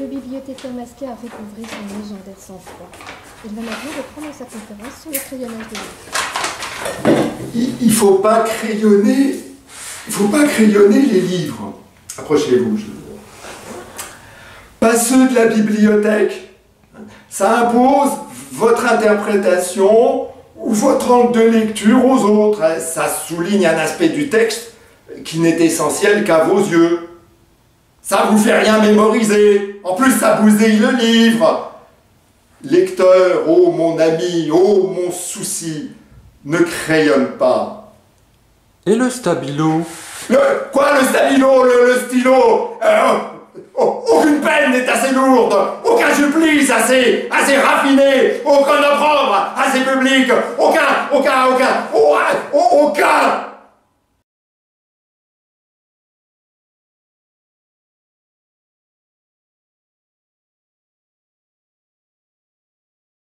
Le bibliothécaire masqué a recouvré son légendaire sang-froid. Il va maintenant reprendre sa conférence sur le crayonnage de livres. Il, il faut pas crayonner. Il faut pas crayonner les livres. Approchez-vous, je Pas ceux de la bibliothèque. Ça impose votre interprétation ou votre angle de lecture aux autres. Ça souligne un aspect du texte qui n'est essentiel qu'à vos yeux. Ça vous fait rien mémoriser. En plus, ça bousille le livre. Lecteur, oh mon ami, oh mon souci, ne crayonne pas. Et le stabilo? Le, quoi, le stabilo, le, stylo? Euh, oh, Aucune peine n'est assez lourde, aucun supplice assez, assez raffiné, aucun opprobre assez public, aucun, aucun, aucun, aucun, aucun